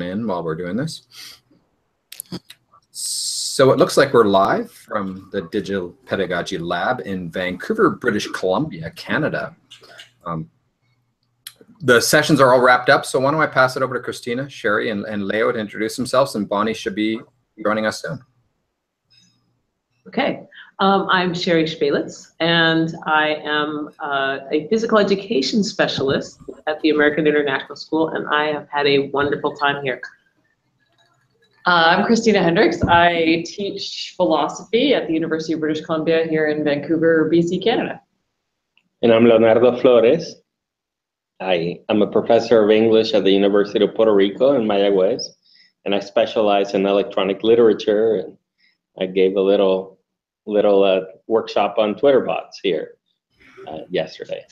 in while we're doing this. So it looks like we're live from the Digital Pedagogy Lab in Vancouver, British Columbia, Canada. Um, the sessions are all wrapped up, so why don't I pass it over to Christina, Sherry, and, and Leo to introduce themselves, and Bonnie should be joining us soon. Okay, um, I'm Sherry Spelic, and I am uh, a physical education specialist at the American International School, and I have had a wonderful time here. Uh, I'm Christina Hendricks. I teach philosophy at the University of British Columbia here in Vancouver, BC, Canada. And I'm Leonardo Flores. I am a professor of English at the University of Puerto Rico in Mayagüez, and I specialize in electronic literature. And I gave a little little uh, workshop on Twitter bots here uh, yesterday.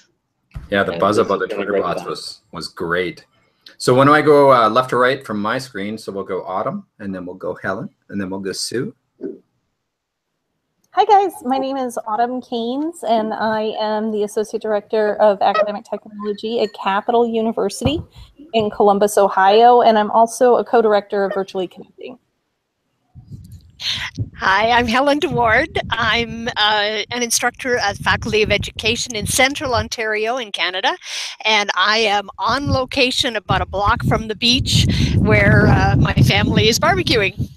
Yeah, the And buzz about the has been a Twitter bots time. was was great. So when do I go uh, left to right from my screen? So we'll go Autumn, and then we'll go Helen, and then we'll go Sue. Hi guys, my name is Autumn Caines and I am the Associate Director of Academic Technology at Capital University in Columbus, Ohio, and I'm also a co-director of Virtually Connecting. Hi, I'm Helen DeWaard. I'm uh, an instructor at Faculty of Education in Central Ontario in Canada, and I am on location about a block from the beach where uh, my family is barbecuing.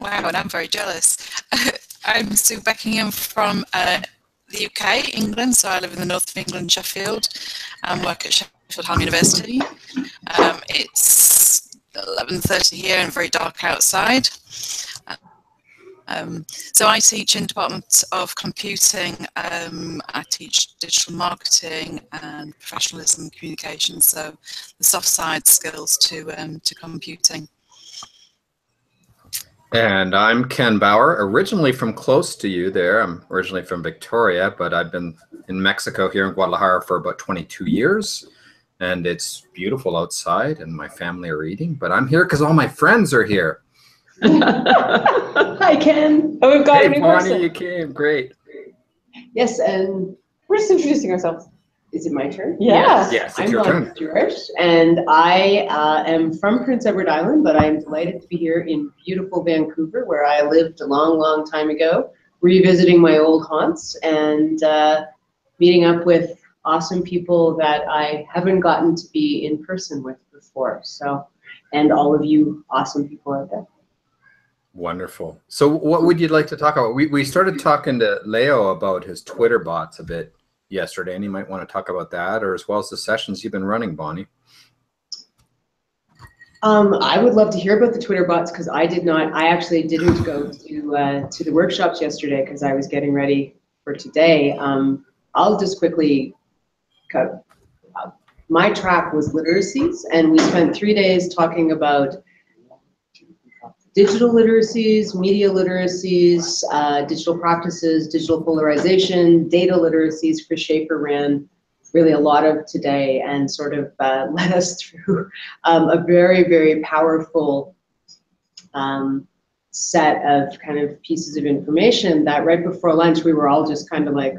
Wow, and I'm very jealous. I'm Sue Beckingham from uh, the UK, England. So I live in the north of England, Sheffield, and work at Sheffield Hallam University. Um, it's 11:30 here and very dark outside. Um, so I teach in Department of Computing. Um, I teach digital marketing and professionalism and communication. So the soft side skills to um, to computing. And I'm Ken Bauer, originally from close to you there. I'm originally from Victoria, but I've been in Mexico here in Guadalajara for about 22 years. And it's beautiful outside, and my family are eating. But I'm here because all my friends are here. Hi, Ken. Oh, we've got hey, a new Bonnie, person. you came. Great. Yes, and We're just introducing ourselves. is it my turn? Yeah. Yes, it's I'm your Bonnie turn. Stewart, and I uh, am from Prince Edward Island, but I'm delighted to be here in beautiful Vancouver, where I lived a long, long time ago, revisiting my old haunts and uh, meeting up with awesome people that I haven't gotten to be in person with before. So, and all of you awesome people out there. Wonderful. So, what would you like to talk about? We, we started talking to Leo about his Twitter bots a bit yesterday, and you might want to talk about that, or as well as the sessions you've been running, Bonnie. Um, I would love to hear about the Twitter bots because I did not. I actually didn't go to uh, to the workshops yesterday because I was getting ready for today. Um, I'll just quickly my track was literacies, and we spent three days talking about digital literacies, media literacies, uh, digital practices, digital polarization, data literacies. Chris Schaefer ran really a lot of today and sort of uh, led us through um, a very, very powerful um, set of kind of pieces of information that right before lunch we were all just kind of like,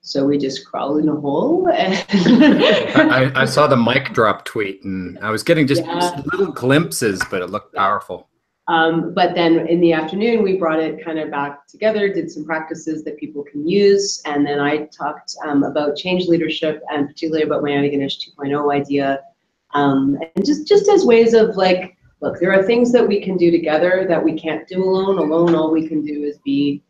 so we just crawl in a hole and I, I saw the mic drop tweet, and I was getting just Yeah. little glimpses, but it looked powerful. Um, but then in the afternoon, we brought it kind of back together, did some practices that people can use, and then I talked um, about change leadership and particularly about my Ganesh 2.0 idea, um, and just just as ways of like, look, there are things that we can do together that we can't do alone. Alone, all we can do is be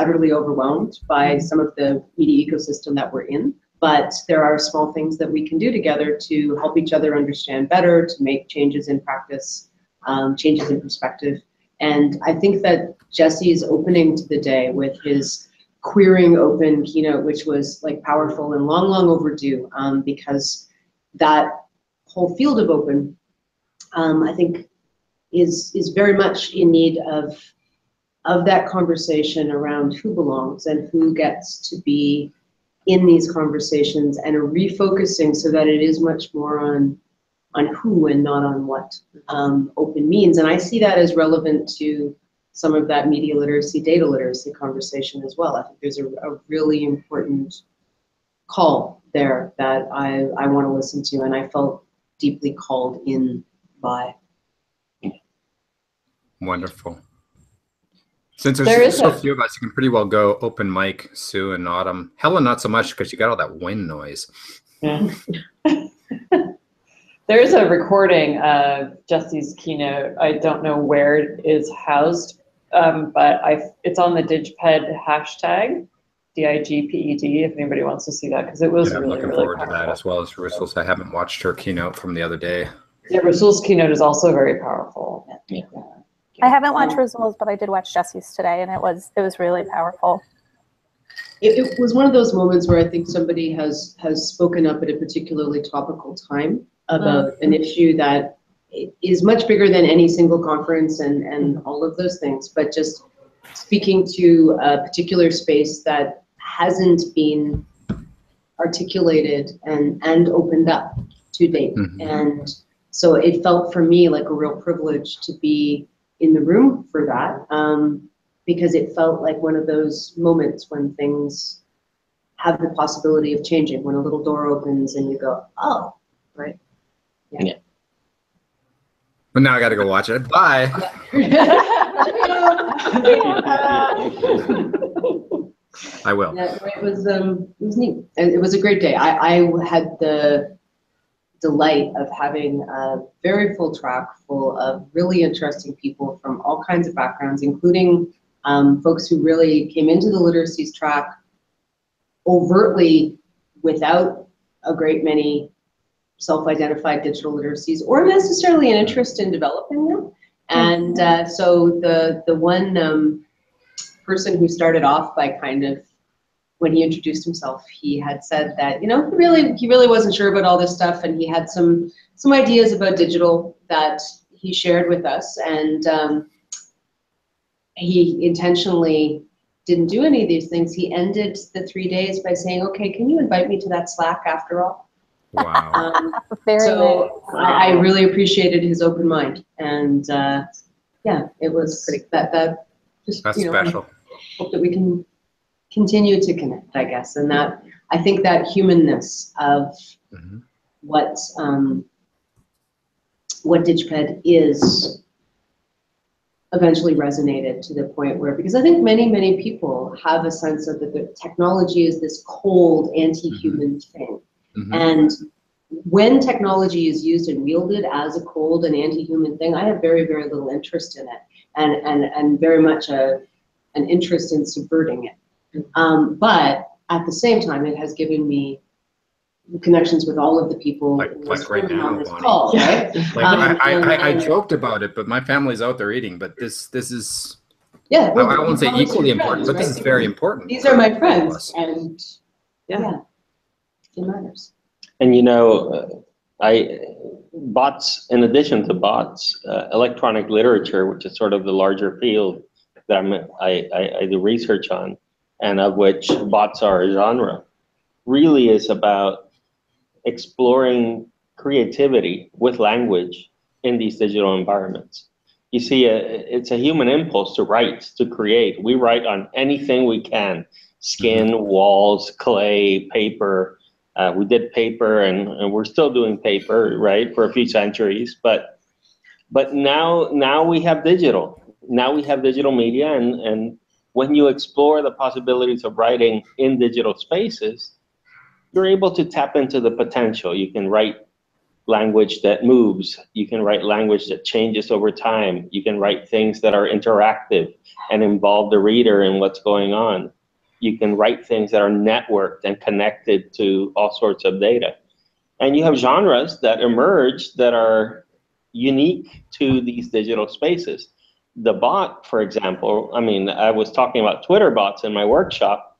utterly overwhelmed by some of the media ecosystem that we're in. But there are small things that we can do together to help each other understand better, to make changes in practice um, changes in perspective. And I think that Jesse's opening to the day with his queering open keynote, which was like powerful and long, long overdue, um, because that whole field of open, um, I think, is is very much in need of of that conversation around who belongs and who gets to be in these conversations and a refocusing so that it is much more on on who and not on what um, open means. And I see that as relevant to some of that media literacy, data literacy conversation as well. I think there's a, a really important call there that I, I want to listen to, and I felt deeply called in by. Wonderful. Since There there's is so a- few of us, you can pretty well go open mic, Sue and Autumn. Helen, not so much because you got all that wind noise. Yeah. There is a recording of Jesse's keynote. I don't know where it is housed, um, but I it's on the DigPed hashtag, D-I-G-P-E-D, if anybody wants to see that, because it was Yeah, I'm really, looking really forward to that powerful. as well as Rusul's. I haven't watched her keynote from the other day. Yeah, Rusul's keynote is also very powerful. Yeah. I haven't watched Rusul's, but I did watch Jesse's today, and it was it was really powerful. It, it was one of those moments where I think somebody has, has spoken up at a particularly topical time about an issue that is much bigger than any single conference and, and all of those things, but just speaking to a particular space that hasn't been articulated and, and opened up to date. Mhm. And so it felt for me like a real privilege to be in the room for that. Um, because it felt like one of those moments when things have the possibility of changing, when a little door opens and you go, oh, right. Yeah. But now I got to go watch it. Bye. I will. Yeah, it was, um, it was neat. And it was a great day. I, I had the delight of having a very full track full of really interesting people from all kinds of backgrounds, including um, folks who really came into the literacies track overtly without a great many self-identified digital literacies or necessarily an interest in developing them. And uh, so the the one um, person who started off by kind of when he introduced himself, he had said that you know he really he really wasn't sure about all this stuff, and he had some some ideas about digital that he shared with us, and um, he intentionally didn't do any of these things. He ended the three days by saying, "Okay, can you invite me to that Slack after all?" Wow. Um, Very so I, I really appreciated his open mind, and uh, yeah, it was pretty that that just That's you know special. hope that we can continue to connect, I guess, and that I think that humanness of Mhm. what um, what DigPed is eventually resonated to the point where because I think many many people have a sense of that the technology is this cold anti-human thing, Mhm. and when technology is used and wielded as a cold and anti-human thing, I have very very little interest in it, and and and very much a an interest in subverting it. Um, but at the same time, it has given me connections with all of the people Like- like right now, on this Bonnie. call, right? Like Um, I, I, I, I joked about it, but my family's out there eating. But this this is Yeah. I, well, I won't say equally your important, friends, but this is very important. These are my for all of friends, and Yeah. yeah, it matters. And you know, uh, I bots. In addition to bots, uh, electronic literature, which is sort of the larger field that I'm, I, I, I do research on, and of which bots are a genre, really is about exploring creativity with language in these digital environments. You see, uh, it's a human impulse to write, to create. We write on anything we can skin, walls, clay, paper. Uh, we did paper and, and we're still doing paper, right, for a few centuries. But but now now we have digital. Now we have digital media and, and when you explore the possibilities of writing in digital spaces, you're able to tap into the potential. You can write language that moves. You can write language that changes over time. You can write things that are interactive and involve the reader in what's going on. You can write things that are networked and connected to all sorts of data. And you have genres that emerge that are unique to these digital spaces. The bot, for example, I mean, I was talking about Twitter bots in my workshop.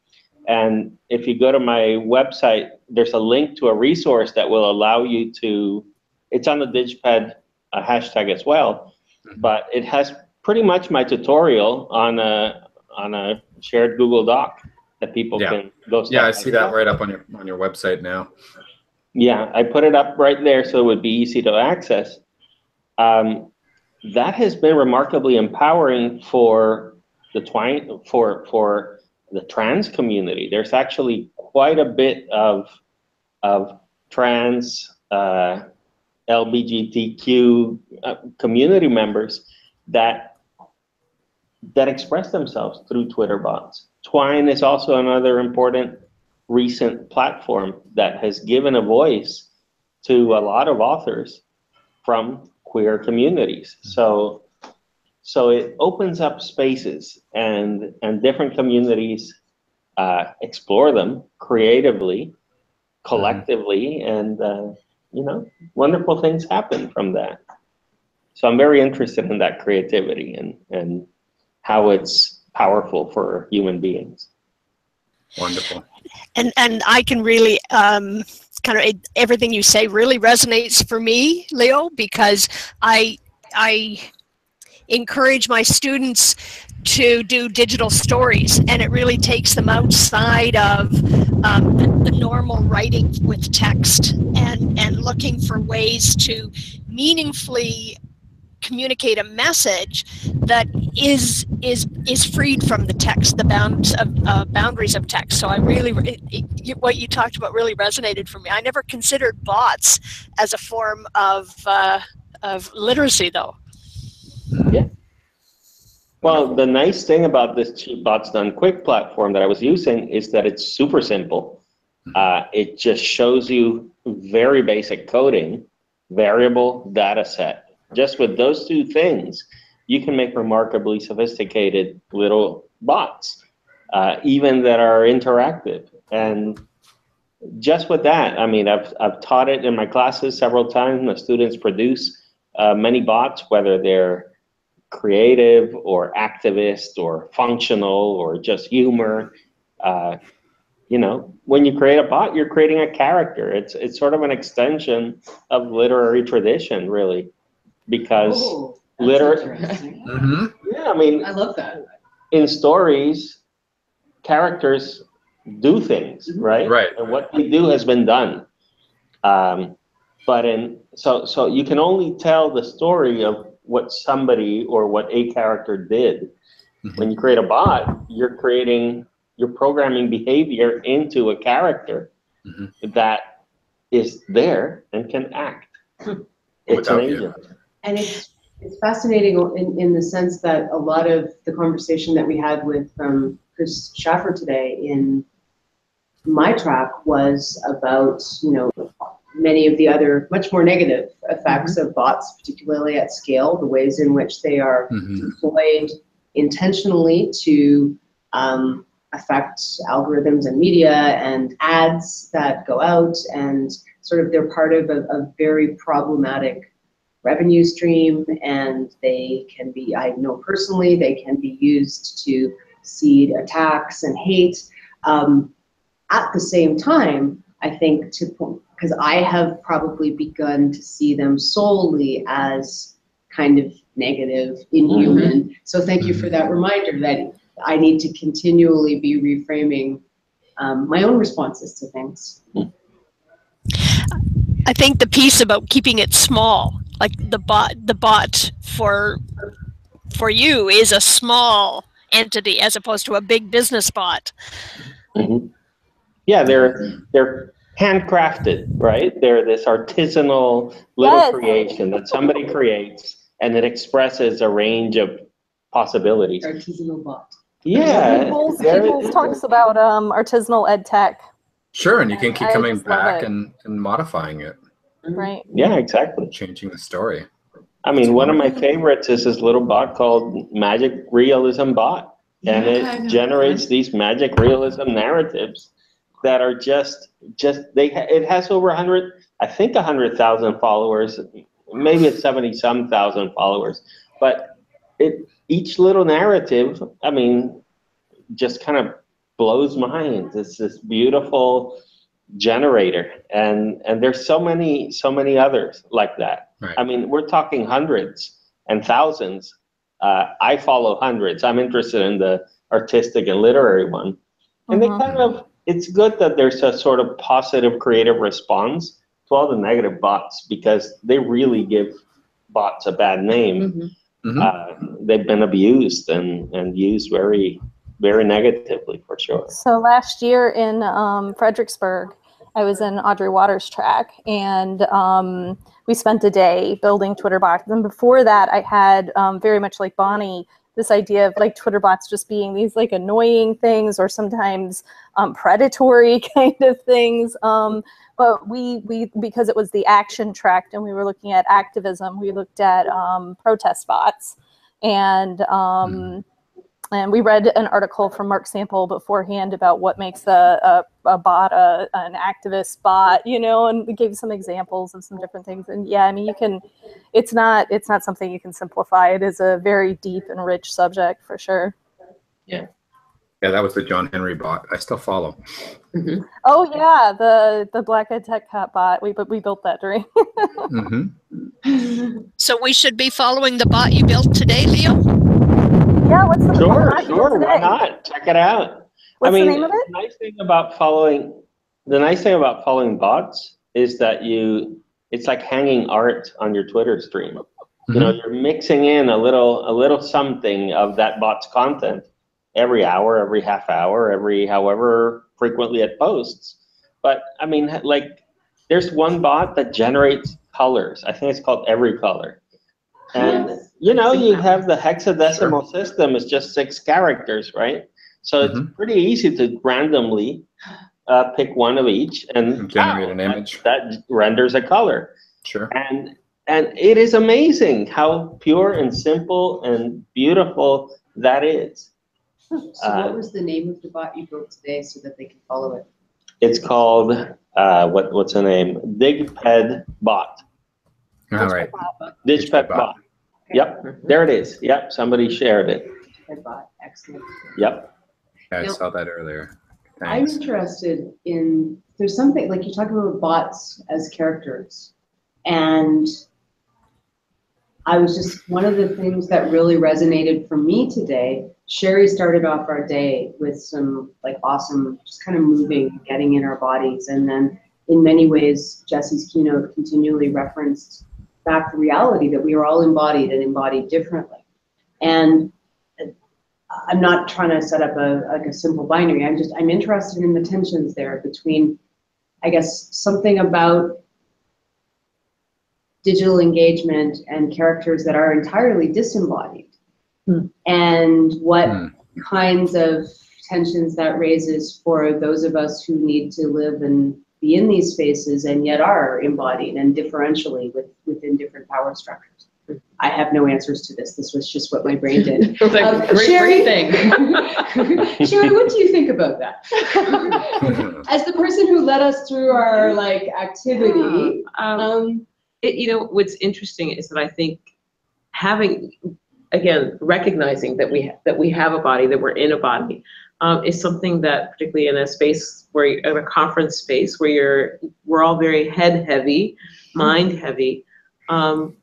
And if you go to my website, there's a link to a resource that will allow you to, it's on the DigPed uh, hashtag as well, but it has pretty much my tutorial on a, on a shared Google Doc that people Yeah. can go. To. Yeah, I see that right up on your on your website now. Yeah, I put it up right there so it would be easy to access. Um, that has been remarkably empowering for the twine for for the trans community. There's actually quite a bit of of trans uh, LGBTQ uh, community members that that express themselves through Twitter bots. Twine is also another important recent platform that has given a voice to a lot of authors from queer communities. So so it opens up spaces and and different communities uh, explore them creatively, collectively, and uh, you know wonderful things happen from that. So I'm very interested in that creativity and and how it's powerful for human beings. Wonderful. and and I can really um, kind of everything you say really resonates for me, Leo, because I I encourage my students to do digital stories, and it really takes them outside of um, the, the normal writing with text and and looking for ways to meaningfully communicate a message that is is is freed from the text, the bounds of uh, boundaries of text. So I really, it, it, what you talked about really resonated for me. I never considered bots as a form of uh, of literacy, though. Yeah. Well, the nice thing about this cheap bots done quick platform that I was using is that it's super simple. Uh, it just shows you very basic coding, variable data set. Just with those two things, you can make remarkably sophisticated little bots, uh, even that are interactive. And just with that, I mean, I've, I've taught it in my classes several times. The students produce uh, many bots, whether they're creative or activist or functional or just humor. Uh, you know, when you create a bot, you're creating a character. It's it's sort of an extension of literary tradition, really, because Oh, that's liter- interesting. hmm yeah, I mean, I love that. in stories, characters do things, right? Right. And what they do has been done. Um, but in so so you can only tell the story of what somebody or what a character did. Mhm. When you create a bot, you're creating you're programming behavior into a character Mhm. that is there and can act. It's an Without you. And it's, it's fascinating in, in the sense that a lot of the conversation that we had with um, Chris Schaffer today in my track was about, you know, many of the other much more negative effects of bots, particularly at scale, the ways in which they are hmm deployed intentionally to um, affect algorithms and media and ads that go out and sort of they're part of a, a very problematic revenue stream and they can be i know personally they can be used to seed attacks and hate. Um, at the same time i think to because i have probably begun to see them solely as kind of negative inhuman. So thank you for that reminder that i need to continually be reframing um, my own responses to things. I think the piece about keeping it small, like the bot, the bot for for you is a small entity as opposed to a big business bot. Mhm. Yeah, they're they're handcrafted, right? They're this artisanal little Yes. creation that somebody creates and it expresses a range of possibilities. artisanal bot Yeah. Peoples, very- Peoples talks about um, artisanal ed tech, Sure, and you can keep coming back and, and modifying it, Mm-hmm. right? Yeah, exactly. changing the story. I mean, one of my favorites is this little bot called Magic Realism Bot. And Yeah, it generates these magic realism narratives that are just just they it has over 100 I think 100,000 followers maybe it's 70 some thousand followers but it each little narrative I mean just kind of blows minds it's this beautiful generator and and there's so many so many others like that Right. I mean we're talking hundreds and thousands uh, I follow hundreds I'm interested in the artistic and literary one and Mhm. they kind of it's good that there's a sort of positive creative response to all the negative bots because they really give bots a bad name Mm-hmm. Mhm. uh, they've been abused and and used very very negatively for sure. So last year in um, Fredericksburg, I was in Audrey Watters track, and um, we spent a day building Twitter bots. And before that, I had um, very much like Bonnie this idea of like Twitter bots just being these like annoying things or sometimes um, predatory kind of things. Um, but we we because it was the action track and we were looking at activism, we looked at um, protest bots and um, and we read an article from Mark Sample beforehand about what makes a, a, a bot a, an activist bot, you know, and we gave some examples of some different things. And yeah, I mean, you can, it's not, it's not something you can simplify. It is a very deep and rich subject for sure. Yeah, Yeah, that was the John Henry bot. I still follow. Oh yeah, the the Black Ed Tech Cat bot. We but we built that during. hmm So we should be following the bot you built today, Leo? Yeah, what's the Sure, bot sure, why not? Check it out. What's I mean, the name of it? nice thing about following, the nice thing about following bots is that you, it's like hanging art on your Twitter stream. You know, mm-hmm. you're mixing in a little, a little something of that bot's content every hour, every half hour, every however frequently it posts. But I mean, like, there's one bot that generates colors. I think it's called Every Color. And Yes. You know, you have the hexadecimal system is just six characters, right? So it's Mhm. pretty easy to randomly uh, pick one of each and Generate wow, an that- image. that renders a color Sure. and and it is amazing how pure and simple and beautiful that is So Uh, what was the name of the bot you built today so that they can follow it? it's called uh, what what's the name digped bot All right. digped bot yep mm-hmm. there it is yep somebody shared it Head bot, excellent. yep Yeah, I Now- saw that earlier. I'm Thanks. interested in, there's something, like you talk about bots as characters. And I was just, one of the things that really resonated for me today, Sherry started off our day with some like awesome, just kind of moving, getting in our bodies. And then in many ways, Jesse's keynote continually referenced back the reality that we are all embodied and embodied differently. And I'm not trying to set up a, like a simple binary. I'm just, I'm interested in the tensions there between, I guess, something about digital engagement and characters that are entirely disembodied. Hmm. And what Hmm. kinds of tensions that raises for those of us who need to live and be in these spaces and yet are embodied and differentially with, within different power structures. I have no answers to this. This was just what my brain did. It was like, Um, great, Sherry- great thing. Sherry, what do you think about that? As the person who led us through our like activity, Um, um, it, you know, what's interesting is that I think having, again, recognizing that we, ha- that we have a body, that we're in a body, um, is something that particularly in a space where, in a conference space where you're, we're all very head heavy, mind heavy, um,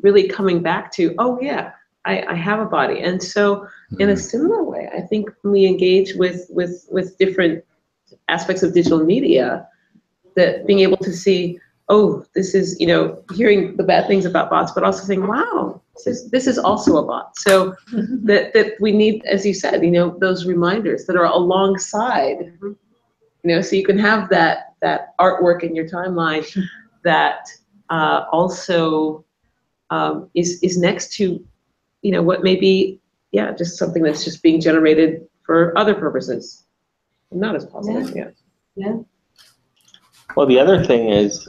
really coming back to, oh yeah, I, I have a body. And so in a similar way, I think when we engage with, with, with different aspects of digital media, that being able to see, oh, this is, you know, hearing the bad things about bots, but also saying, wow, this is, this is also a bot. So that, that we need, as you said, you know, those reminders that are alongside, you know, so you can have that, that artwork in your timeline that uh, also um, is, is next to, you know, what may be, yeah, just something that's just being generated for other purposes. Not as positive, yeah. well the other thing is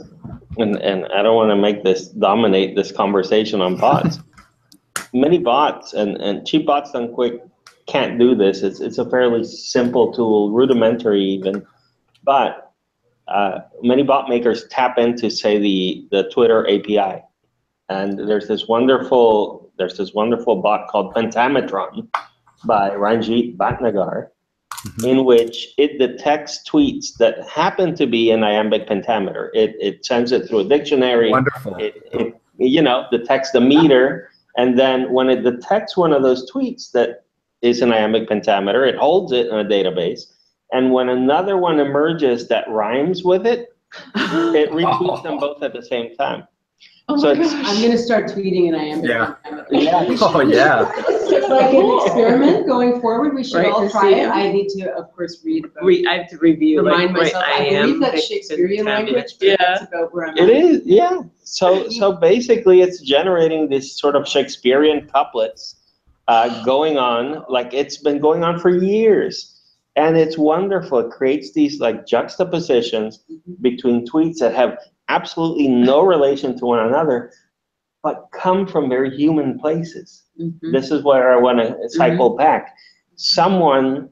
and and i don't want to make this dominate this conversation on bots many bots and and cheap bots done quick can't do this it's it's a fairly simple tool rudimentary even but uh, many bot makers tap into say the the twitter api and there's this wonderful there's this wonderful bot called pentametron by ranjit bhatnagar in which it detects tweets that happen to be in iambic pentameter. It, it sends it through a dictionary. Wonderful. It, it, you know, detects the meter. And then when it detects one of those tweets that is an iambic pentameter, it holds it in a database. And when another one emerges that rhymes with it, it retweets them both at the same time. Oh So my it's- gosh. I'm gonna start tweeting and I am. Yeah. Yeah. Oh, yeah. Like an experiment going forward, we should Right, all to try see. it. I need to, of course, read about. Re- I have to review, like, Remind right, myself, I I believe am. that's picked Shakespearean and language, tabulated. but Yeah. that's about where I'm It at. is, yeah. So, so basically, it's generating this sort of Shakespearean couplets uh, going on, like it's been going on for years, and it's wonderful. It creates these like juxtapositions between tweets that have absolutely no relation to one another, but come from very human places. Mhm. This is where I want to cycle back. Someone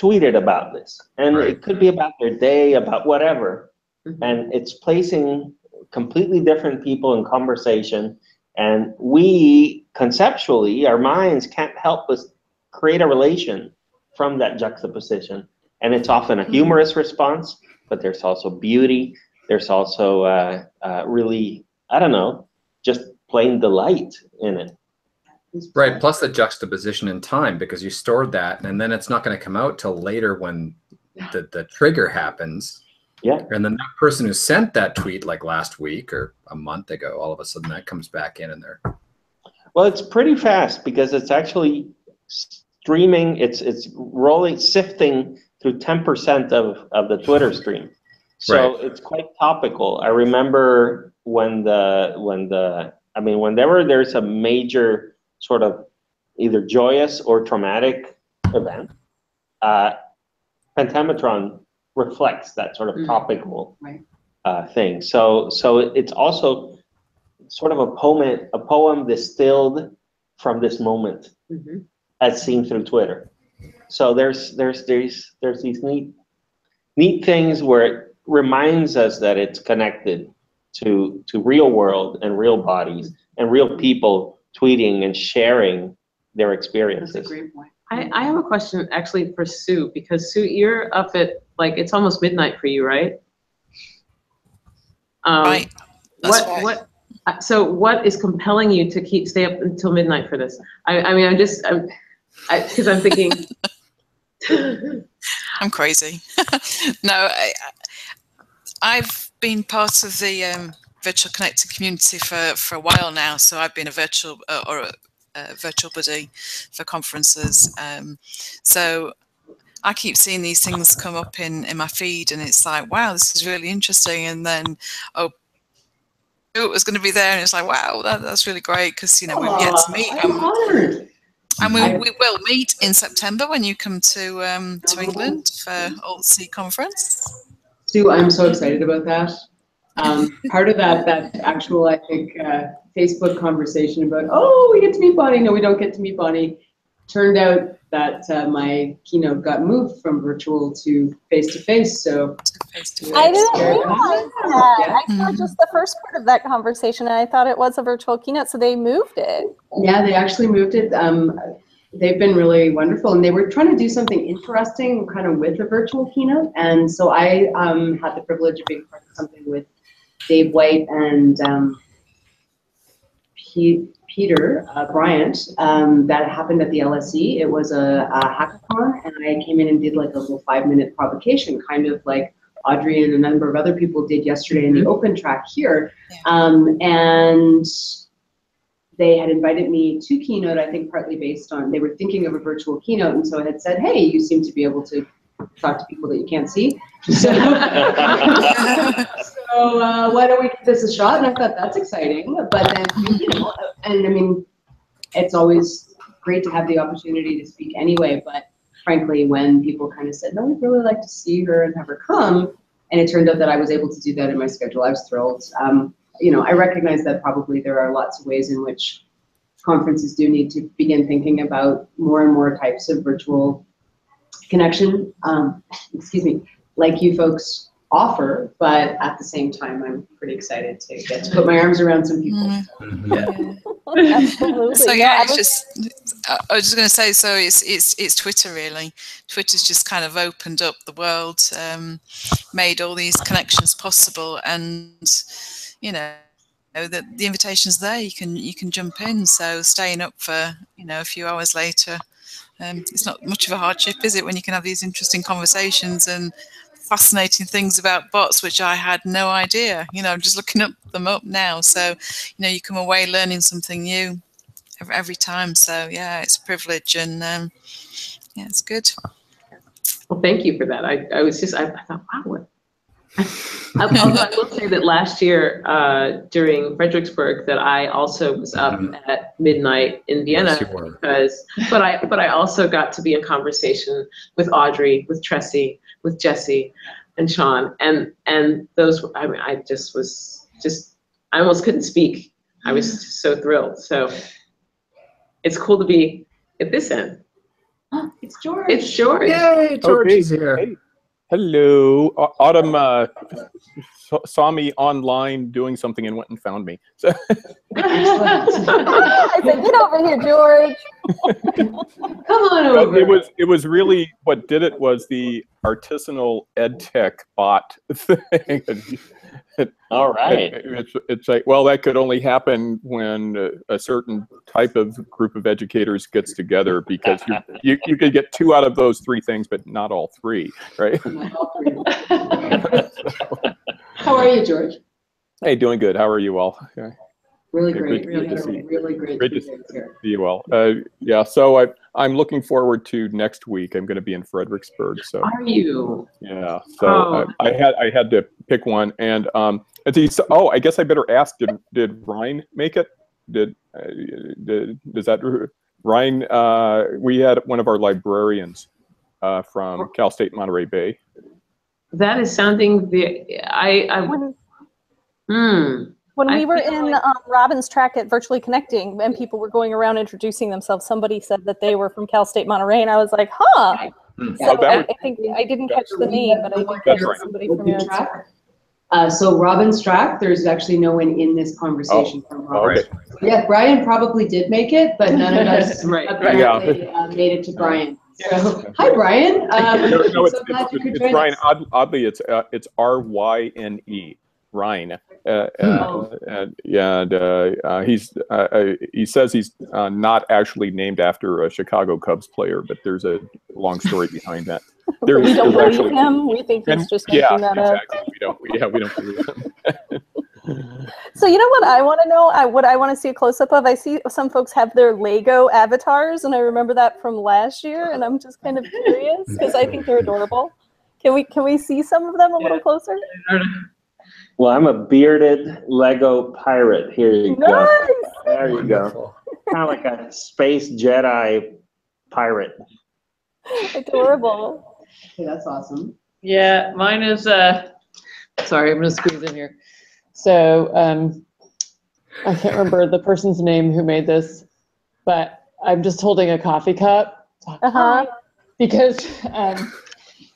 tweeted about this, and Right. it could be about their day, about whatever Mhm. and it's placing completely different people in conversation and we conceptually our minds can't help but create a relation from that juxtaposition and it's often a humorous response but there's also beauty there's also uh, uh, really i don't know just plain delight in it Right. Plus the juxtaposition in time because you stored that and then it's not going to come out till later when the, the trigger happens. Yeah. And then that person who sent that tweet like last week or a month ago, all of a sudden that comes back in and they're Well, it's pretty fast because it's actually streaming. It's it's rolling, sifting through ten percent of of the Twitter stream. So it's quite topical. I remember when the when the I mean whenever there's a major sort of either joyous or traumatic event, uh, Pentametron reflects that sort of Mm. topical Right. uh, thing. So so it's also sort of a poem a poem distilled from this moment Mhm. as seen through Twitter. So there's there's there's there's these neat neat things where it reminds us that it's connected to to real world and real bodies and real people tweeting and sharing their That's a experiences. great point. I, I have a question actually for Sue, because Sue, you're up at, like, it's almost midnight for you, right? Um, Right. That's What, right. what, uh, so what is compelling you to keep, stay up until midnight for this? I, I mean, I'm just, I'm, I, because I'm thinking. I'm crazy. no, I, I've been part of the um, virtual connected community for, for a while now. So I've been a virtual uh, or a, a virtual buddy for conferences. Um, so I keep seeing these things come up in, in my feed, and it's like, wow, this is really interesting. And then, oh, it was going to be there, and it's like, wow, that, that's really great because you know we've yet to meet. Um, and we, we will meet in September when you come to um, to England for Alt C conference. Sue, I'm so excited about that. Um, part of that, that actual, I think, uh, Facebook conversation about, oh, we get to meet Bonnie. No, we don't get to meet Bonnie. Turned out that uh, my keynote got moved from virtual to face to face. So Face to I didn't Yeah. realize that. I saw just the first part of that conversation, and I thought it was a virtual keynote, so they moved it. yeah, they actually moved it. Um, they've been really wonderful, and they were trying to do something interesting, kind of with a virtual keynote. And so I um, had the privilege of being part of something with Dave White and um, Pete, Peter uh, Bryant um, that happened at the LSE. It was a, a hackathon, and I came in and did like a little five-minute provocation, kind of like Audrey and a number of other people did yesterday in the open track here. Yeah. Um, and they had invited me to keynote, I think partly based on, they were thinking of a virtual keynote, and so I had said, hey, you seem to be able to talk to people that you can't see. So, so uh, why don't we give this a shot? And I thought, that's exciting, but then, you know, and I mean, it's always great to have the opportunity to speak anyway, but frankly, when people kind of said, no, we'd really like to see her and have her come, and it turned out that I was able to do that in my schedule, I was thrilled. Um, you know, I recognize that probably there are lots of ways in which conferences do need to begin thinking about more and more types of virtual connection, um, excuse me, like you folks offer, but at the same time, I'm pretty excited to get to put my arms around some people. Mm. Absolutely. So Yeah, yeah, I it's was- just I I was just going to say, so it's it's it's Twitter really. Twitter's just kind of opened up the world, um, made all these connections possible, and you know, that the invitation's there. You can you can jump in. So staying up for you know a few hours later, um, it's not much of a hardship, is it? When you can have these interesting conversations and fascinating things about bots which I had no idea. You know, I'm just looking up them up now. So, you know, you come away learning something new every, every time. So yeah, it's a privilege and um, yeah, it's good. Well, thank you for that. I, I was just, I, I thought, wow, what? Although I will say that last year, uh, during Fredericksburg, that I also was up at midnight in Vienna Yes, because, but I, but I also got to be in conversation with Audrey, with Tressie, with Jesse and Sean. And, and those, were- I mean, I just was, just, I almost couldn't speak. I was just so thrilled. So it's cool to be at this end. Oh, It's George. It's George. Yay, George Okay. is here. Hey. Hello. Autumn uh, saw me online doing something and went and found me. So I said, get over here, George. Come on but over. it was it was really what did it was the artisanal ed tech bot thing. All right. It's, it's like, well, that could only happen when a certain type of group of educators gets together because you, you, you could get two out of those three things, but not all three, right? How are you, George? hey, doing good. How are you all? Yeah. Really Yeah, great. good- Really, good to see. really great. Great to to be here. See you well. Uh, yeah, so I, I'm looking forward to next week. I'm going to be in Fredericksburg. So Are you? yeah, so Oh. I, I had I had to pick one, and um, and see, so, oh, I guess I better ask. Did did Ryne make it? Did, uh, did does that Ryne? Uh, we had one of our librarians uh, from Cal State Monterey Bay. That is sounding the, I, I, hmm. When I we were in like- um, Robin's track at Virtually Connecting and people were going around introducing themselves, somebody said that they were from Cal State Monterey, and I was like, huh. Hmm. So Oh, that I, would- I think I didn't catch the name, but I did That's catch right. somebody from your Track. Uh, so Robin's track, there's actually no one in this conversation from Robin. Okay. Yeah, Brian probably did make it, but none of us Right. apparently uh, made it to Brian. So, hi, Brian. Um, No, no, it's, so glad it's, you could it's join Ryne. us. Odd, oddly, it's uh, it's R Y N E. Ryne. Uh, uh, Oh. and, and, uh, uh, he's uh, uh, he says he's uh, not actually named after a Chicago Cubs player, but there's a long story behind that. There's, We don't there's believe him. We think and- he's just yeah, making that up. exactly. We don't. Yeah, we don't believe him. So you know what I want to know? I what I want to see a close up of. I see some folks have their Lego avatars, and I remember that from last year, and I'm just kind of curious because I think they're adorable. Can we can we see some of them a little closer? Well, I'm a bearded Lego pirate. Here you go. There you go. Kind of like a space Jedi pirate. Adorable. Okay, that's awesome. Yeah, mine is, uh, sorry, I'm gonna squeeze in here. So, um, I can't remember the person's name who made this, but I'm just holding a coffee cup. Uh huh. Because, um,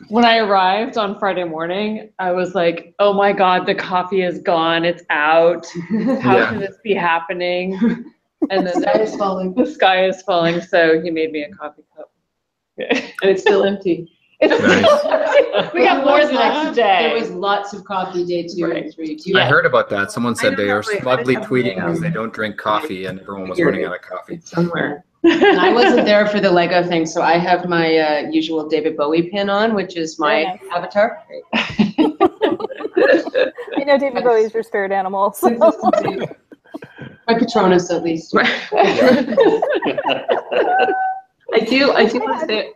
when I arrived on Friday morning, I was like, oh my God, the coffee is gone, it's out. How Yeah. can this be happening? And The then sky is falling. the sky is falling, so he made me a coffee cup. And it's still empty. It's- We got more the next There was lots of coffee day two and three. Do you- I heard about that. Someone said they don't are have smugly don't have my, tweeting because they don't drink coffee and everyone was running out of coffee. Somewhere. And I wasn't there for the Lego thing, so I have my uh, usual David Bowie pin on, which is my nice. avatar. You know, David Bowie's your spirit animal. So. My Patronus, at least. I do, I do want to say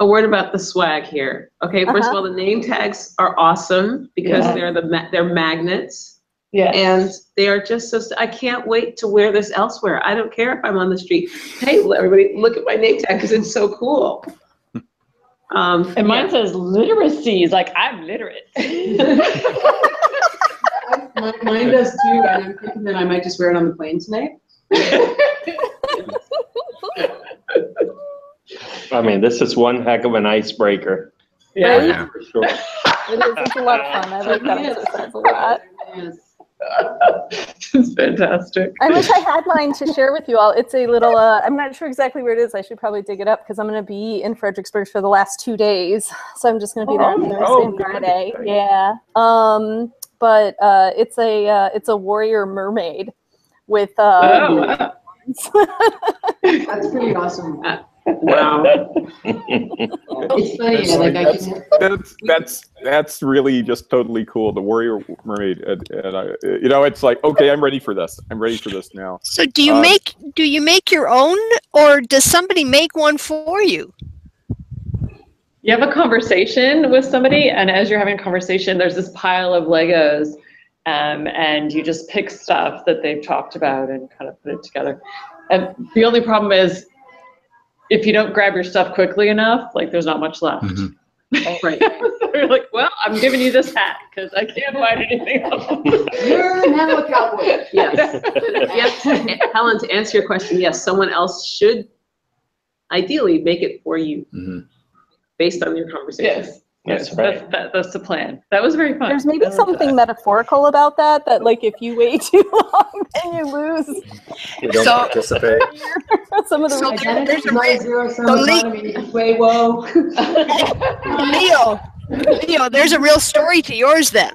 a word about the swag here. Okay, first of Uh-huh. all, the name tags are awesome because Yeah. they're the, ma- they're magnets. Yeah. And they are just so, I can't wait to wear this elsewhere. I don't care if I'm on the street. Hey, everybody, look at my name tag because it's so cool. Um, And mine says literacies, like I'm literate. Mine mine does too, and I'm thinking that I might just wear it on the plane tonight. I mean, this is one heck of an icebreaker. Yeah. Yeah. For sure. It is. It's a lot of fun. I like that exercise a lot. Yes. It's fantastic. I wish I had mine to share with you all. It's a little, uh, I'm not sure exactly where it is. I should probably dig it up because I'm going to be in Fredericksburg for the last two days. So I'm just going to be there on Oh, Thursday oh, and good. Friday. Yeah. Um, but uh, it's a uh, it's a warrior mermaid with oh, uh, wow. That's pretty awesome. Wow. It's funny, That's yeah, like I like- can, That's that's that's really just totally cool. The Warrior Mermaid, and, and I, you know, it's like okay, I'm ready for this. I'm ready for this now. So do you Um, make do you make your own or does somebody make one for you? You have a conversation with somebody, and as you're having a conversation, there's this pile of Legos, um, and you just pick stuff that they've talked about and kind of put it together. And the only problem is, if you don't grab your stuff quickly enough, like there's not much left. Mhm. Right. so you're like, well, I'm giving you this hat because I can't find anything else. you're now a cowboy. Yes. Yes, Helen, to answer your question, yes, someone else should ideally make it for you Mhm. based on your conversation. yes, That's yes, right. That's, that, that's the plan. That was very fun. There's maybe something that. metaphorical about that, that like if you wait too long, then you lose We don't So- participate. some of the. So reasons. there- there's a Identity re- is not zero sum the economy, way whoa. Leo, Leo, there's a real story to yours then.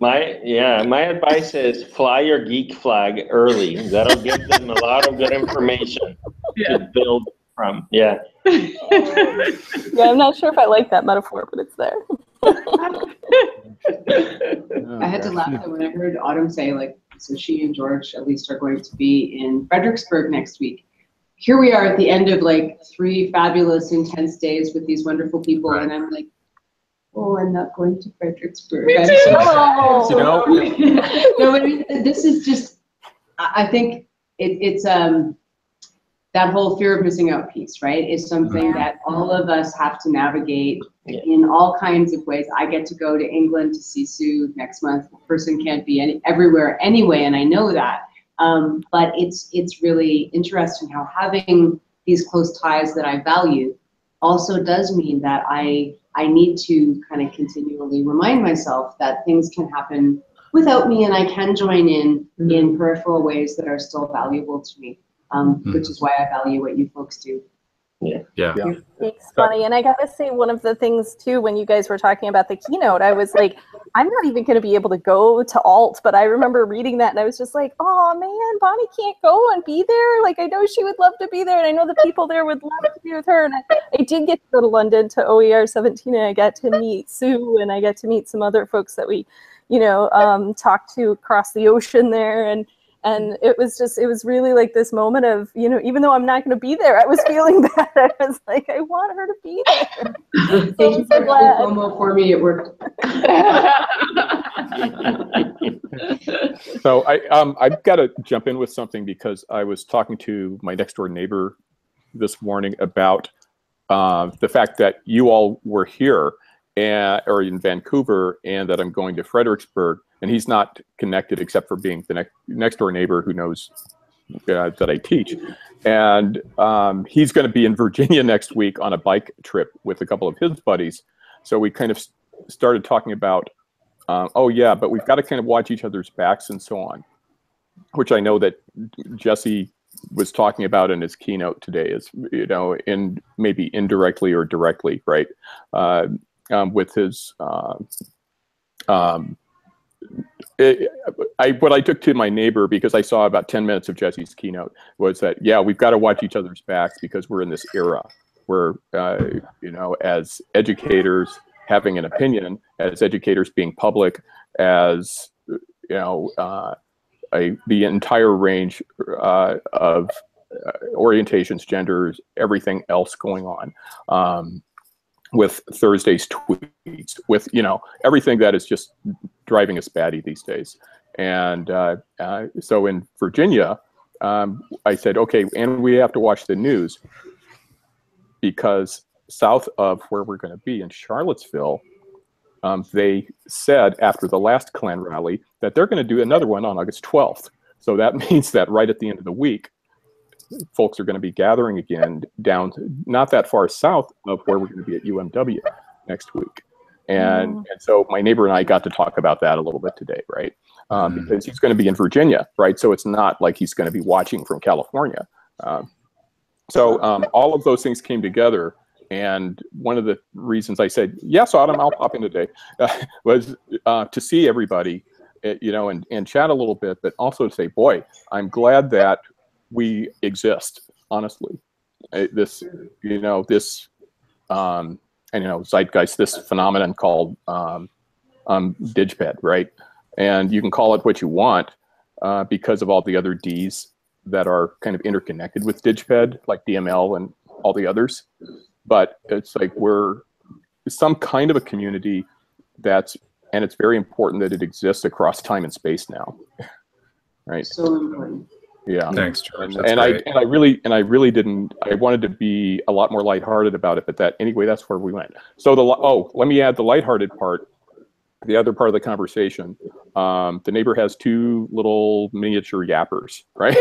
My yeah, my advice is fly your geek flag early. That'll give them a lot of good information Yeah. to build from. Yeah. Yeah, I'm not sure if I like that metaphor, but it's there. I had to laugh though when I heard Autumn say like, so she and George at least are going to be in Fredericksburg next week. Here we are at the end of like three fabulous, intense days with these wonderful people, and I'm like, oh, I'm not going to Fredericksburg. Me too. so- Oh. so You know- sorry. no, I mean, this is just, I, I think it, it's um that whole fear of missing out piece, right, is something that all of us have to navigate Yeah. in all kinds of ways. I get to go to England to see Sue next month. The person can't be any, everywhere anyway, and I know that. Um, but it's it's really interesting how having these close ties that I value also does mean that I I need to kind of continually remind myself that things can happen without me, and I can join in in peripheral ways that are still valuable to me. Um, Which is why I value what you folks do. Yeah. It's funny. And I gotta say, one of the things too, when you guys were talking about the keynote, I was like, I'm not even gonna be able to go to alt, but I remember reading that and I was just like, oh man, Bonnie can't go and be there. Like I know she would love to be there, and I know the people there would love to be with her. And I, I did get to go to London to OER 17 and I got to meet Sue and I got to meet some other folks that we, you know, um, talked to across the ocean there and and it was just it was really like this moment of you know even though i'm not going to be there i was feeling that i was like i want her to be there Thank you I'm so for glad. promo for me. It worked. So I um I've got to jump in with something because I was talking to my next door neighbor this morning about uh, the fact that you all were here and or in Vancouver and that I'm going to Fredericksburg and he's not connected except for being the next next door neighbor who knows uh, that I teach and um, he's going to be in Virginia next week on a bike trip with a couple of his buddies so we kind of started talking about uh, oh yeah, but we've got to kind of watch each other's backs and so on, which I know that Jesse was talking about in his keynote today. Is you know, in maybe indirectly or directly, right? Uh, um, with his, uh, um, it, I what I took to my neighbor because I saw about ten minutes of Jesse's keynote was that yeah, we've got to watch each other's backs because we're in this era where uh, you know, as educators having an opinion as educators being public as you know uh, a, the entire range uh, of uh, orientations genders everything else going on. Um, with thursday's tweets with you know everything that is just driving us batty these days and uh, uh, so in virginia um, i said okay and we have to watch the news because south of where we're going to be in Charlottesville, um, they said after the last Klan rally that they're going to do another one on August 12th. So that means that right at the end of the week, folks are going to be gathering again down to, not that far south of where we're going to be at UMW next week. And, and so my neighbor and I got to talk about that a little bit today, right? Um, Mhm. Because he's going to be in Virginia, right? So it's not like he's going to be watching from California. Um, so um, all of those things came together. And one of the reasons I said, yes, Autumn, I'll pop in today, uh, was uh, to see everybody, uh, you know, and, and chat a little bit, but also to say, boy, I'm glad that we exist, honestly. uh, this, you know, this, um, and you know, zeitgeist, this phenomenon called um, um, right? And you can call it what you want uh, because of all the other Ds that are kind of interconnected with DigPed, like DML and all the others. But it's like we're some kind of a community that's, and it's very important that it exists across time and space now, right? So important. Yeah. Thanks, George. And, That's and I and I really and I really didn't. I wanted to be a lot more lighthearted about it, but that anyway, that's where we went. So the oh, let me add the lighthearted part. The other part of the conversation. Um, the neighbor has two little miniature yappers, right?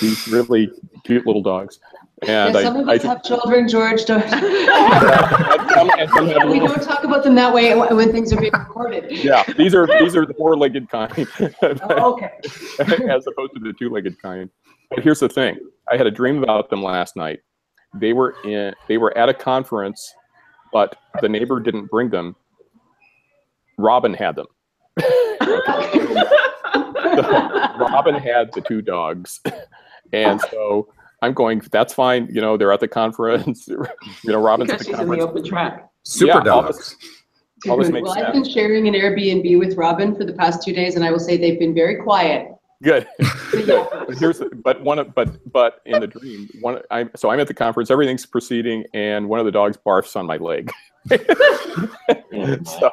These really cute little dogs, and Yeah, some of I, I us have children, George, don't. some, and some have We don't talk about them that way when things are being recorded. yeah, these are these are the four-legged kind. Oh, Okay. as opposed to the two-legged kind. But here's the thing: I had a dream about them last night. They were in. They were at a conference, but the neighbor didn't bring them. Robin had them. Robin had the two dogs, and so I'm going. That's fine. You know, they're at the conference. You know, Robin's at the she's in the conference. open track. Super Yeah, dogs. this- all this makes Well, I've been sharing an Airbnb with Robin for the past two days, and I will say they've been very quiet. Good. Good. But here's the- but one of but but in the dream one I'm so I'm at the conference everything's proceeding and one of the dogs barfs on my leg. so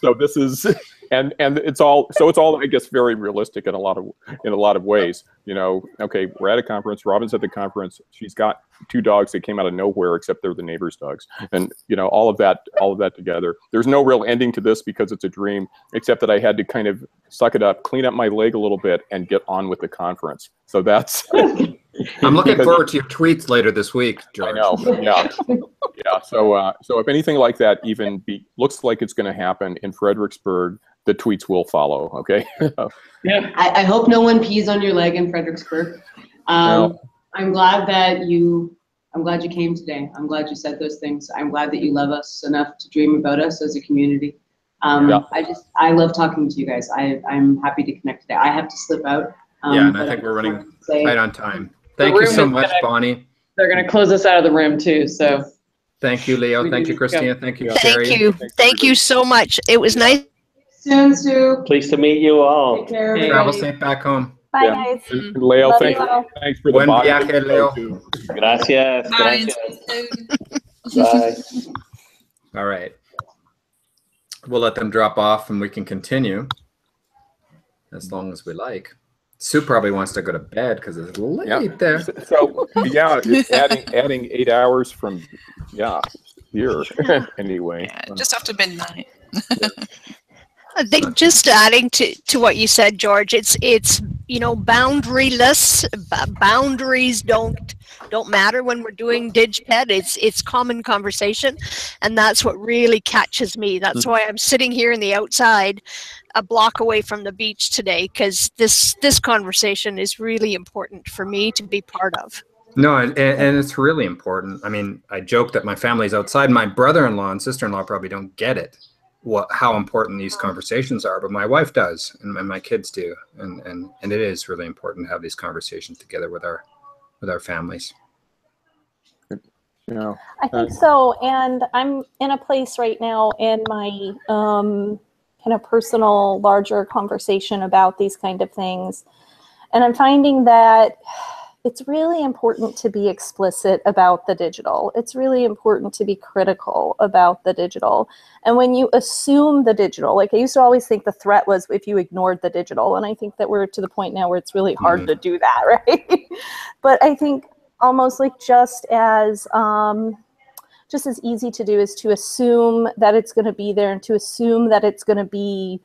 so this is and and it's all so it's all I guess very realistic in a lot of in a lot of ways. You know, okay, we're at a conference. Robin's at the conference. She's got two dogs that came out of nowhere except they're the neighbor's dogs, and you know all of that all of that together. There's no real ending to this because it's a dream, except that I had to kind of suck it up, clean up my leg a little bit, and get on with the conference. So that's I'm looking Because- forward to your tweets later this week, I know, yeah, yeah. So, uh, so if anything like that even be, looks like it's going to happen in Fredericksburg, the tweets will follow. Okay. I, I hope no one pees on your leg in Fredericksburg. Um, I'm glad that you, I'm glad you came today. I'm glad you said those things. I'm glad that you love us enough to dream about us as a community. Um, Yeah. I just, I love talking to you guys. I, I'm happy to connect today. I have to slip out. um, Yeah, and I but think we're running wanted say- Right on time. Thank you so much, gonna- Bonnie. They're gonna close us out of the room too, so. Thank you, Leo. We Thank you, to go. Christina. Thank you, Yeah. Sherry. Thank you. Thank you so much. It was nice. Soon, Sue. Pleased to meet you all. Take care. Hey. Travel safe back home. Bye, Yeah. guys. Leo, Love thanks, you all. thanks for the Buen body viaje, Leo. too. Gracias. Bye. Gracias. Bye. All right. We'll let them drop off and we can continue as long as we like. Sue probably wants to go to bed because it's late Yeah. there. So yeah, it's adding adding eight hours from yeah here anyway. Yeah, just after midnight. I think just adding to, to what you said, George, it's it's you know boundaryless. B- boundaries don't don't matter when we're doing DigPed. It's it's common conversation, and that's what really catches me. That's mm. why I'm sitting here in the outside, a block away from the beach today, because this this conversation is really important for me to be part of. No, and, and it's really important. I mean, I joke that my family's outside. My brother-in-law and sister-in-law probably don't get it, what how important these conversations are, but my wife does, and, and my kids do, and and and it is really important to have these conversations together with our with our families. You know, I think so. And I'm in a place right now in my um, kind of personal, larger conversation about these kind of things. And I'm finding that it's really important to be explicit about the digital. It's really important to be critical about the digital. And when you assume the digital, like I used to always think the threat was if you ignored the digital. And I think that we're to the point now where it's really hard to do that, right? but I think almost like just as um, just as easy to do is to assume that it's going to be there and to assume that it's going to be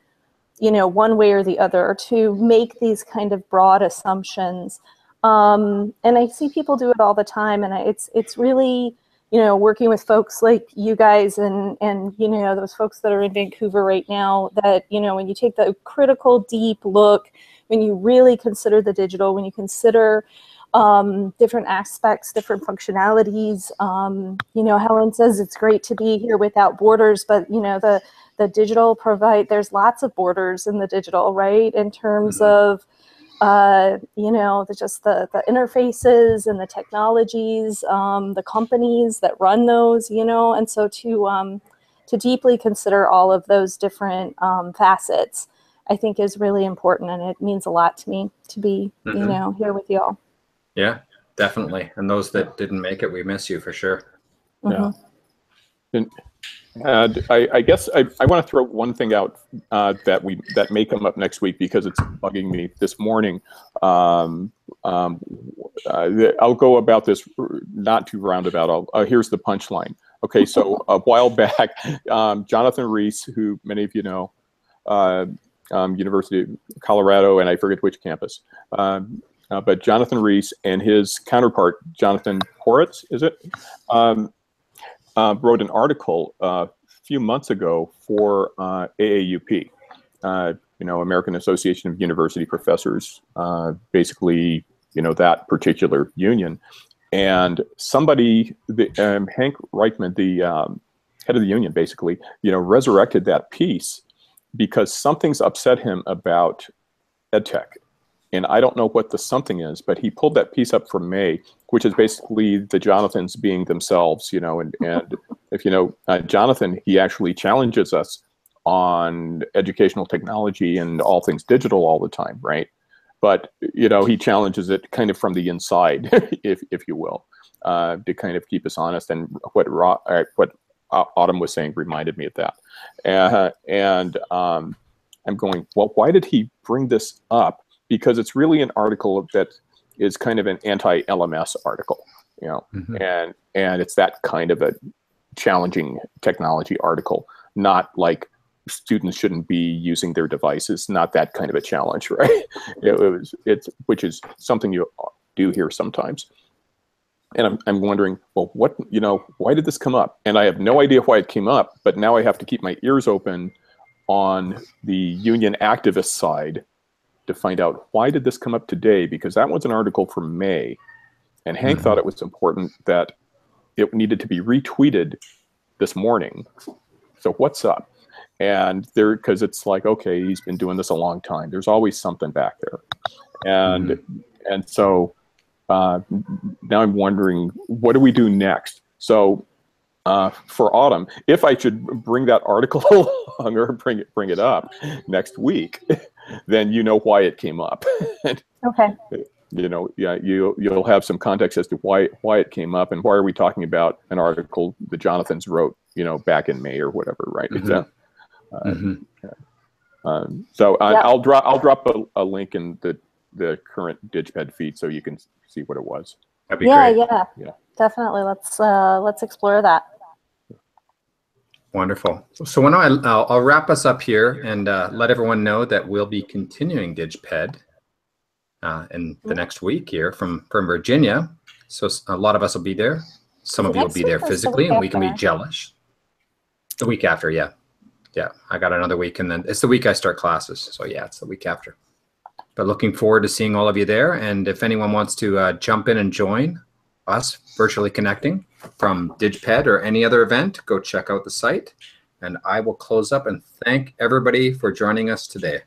you know one way or the other to make these kind of broad assumptions um, and i see people do it all the time and I- it's it's really you know working with folks like you guys and and you know those folks that are in vancouver right now that you know when you take the critical deep look when you really consider the digital when you consider um, different aspects, different functionalities. Um, you know, Helen says it's great to be here without borders, but you know, the the digital provide there's lots of borders in the digital, right? In terms Mhm. of uh, you know, the, just the, the interfaces and the technologies, um, the companies that run those, you know, and so to, um, to deeply consider all of those different um, facets, I think is really important. And it means a lot to me to be, you Mhm. know, here with you all. Yeah, definitely. And those that didn't make it, we miss you for sure. Mhm. And I, I guess I, I want to throw one thing out uh, that we that may come up next week because it's bugging me this morning. Um, um, uh, I'll go about this not too roundabout. Uh, here's the punchline. Okay, so a while back, um, Jonathan Rees, who many of you know, uh, um, University of Colorado, and I forget which campus, um, uh, but Jonathan Rees and his counterpart, Jonathan Poritz, is it? Uh, wrote an article uh, a few months ago for uh, AAUP, uh, you know, American Association of University Professors, uh, basically, you know, that particular union. And somebody, the, um, Hank Reichman, the um, head of the union, basically, you know, resurrected that piece because something's upset him about EdTech. And I don't know what the something is, but he pulled that piece up from May, which is basically the Jonathans being themselves, you know, and, and if you know uh, Jonathan, he actually challenges us on educational technology and all things digital all the time, right? But you know, he challenges it kind of from the inside, if if you will, uh, to kind of keep us honest. And what Ro- uh, what Autumn was saying reminded me of that. Uh, and um, I'm going, well, why did he bring this up? Because it's really an article that is kind of an anti-LMS article, you know, Mhm. and and it's that kind of a challenging technology article, not like students shouldn't be using their devices, not that kind of a challenge, right? it, was it's which is something you do hear sometimes. And I'm, I'm wondering, well, what, you know, why did this come up? And I have no idea why it came up, but now I have to keep my ears open on the union activist side to find out why did this come up today? Because that was an article from May. And Hank Mhm. thought it was important that it needed to be retweeted this morning. So what's up? And there, because it's like, okay, he's been doing this a long time. There's always something back there, and and so uh, now I'm wondering, what do we do next? So uh, for autumn, if I should bring that article along or bring it bring it up next week, then you know why it came up. Okay. you know, yeah, you you'll have some context as to why why it came up and why are we talking about an article that Jonathan's wrote, you know, back in May or whatever, right? Mhm. So, Mhm. um, so I, Yeah. I'll drop I'll drop a, a link in the the current DigPed feed so you can see what it was. That'd be yeah, great. yeah, Yeah. definitely. Let's uh, let's explore that. Wonderful. So when I, I'll, I'll wrap us up here and uh, let everyone know that we'll be continuing DigPed uh, in the next week here from, from Virginia. So a lot of us will be there. Some of you will be there or is it the physically and we can be jealous. The week after, yeah. Yeah, I got another week and then it's the week I start classes. So yeah, it's the week after. But looking forward to seeing all of you there. And if anyone wants to uh, jump in and join us virtually connecting from DigPed or any other event, go check out the site. And I will close up and thank everybody for joining us today.